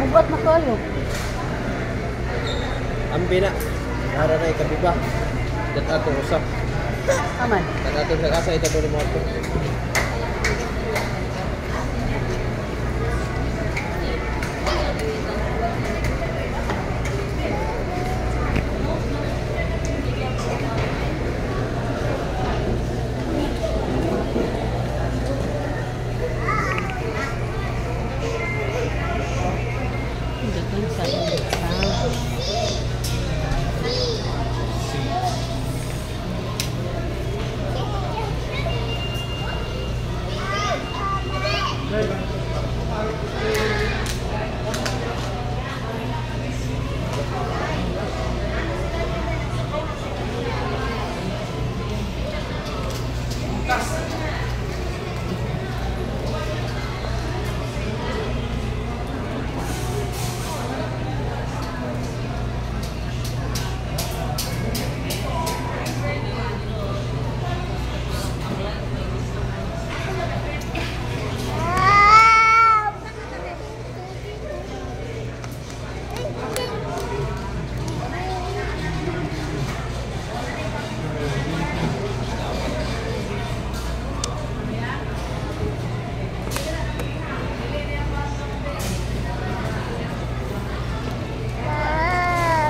Mugat na kayo. Ambi na. Para na ikabiba. Dat ato usap. Aman. Dat ato sa kasa ito mo ato. Tá Gracias.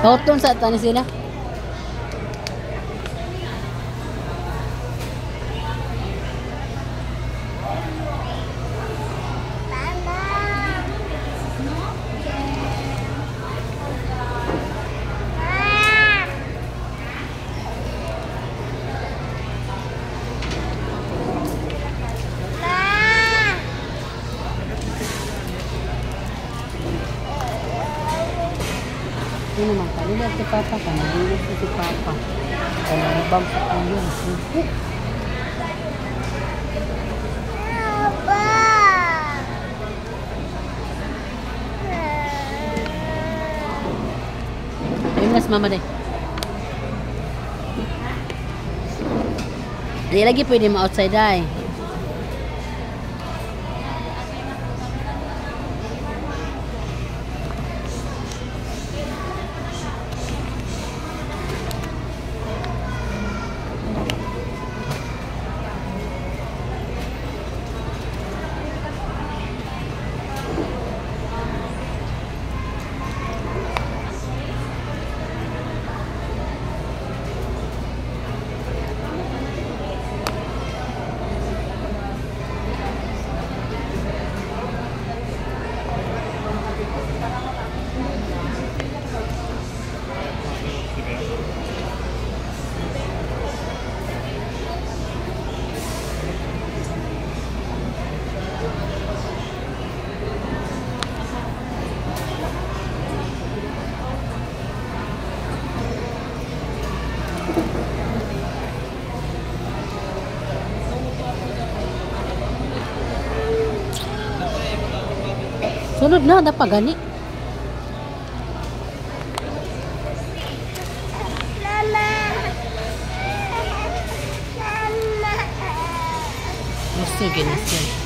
Pauton sa tani sila. Ini naman kanila si Papa ka, nalinis si Papa. Kaya nabang sa. Suko. Ayun mas mama deh. Hindi lagi pwede ma-outside ay. Sunod na, dapat gani. Gusto gini siya.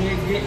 ghê ghê.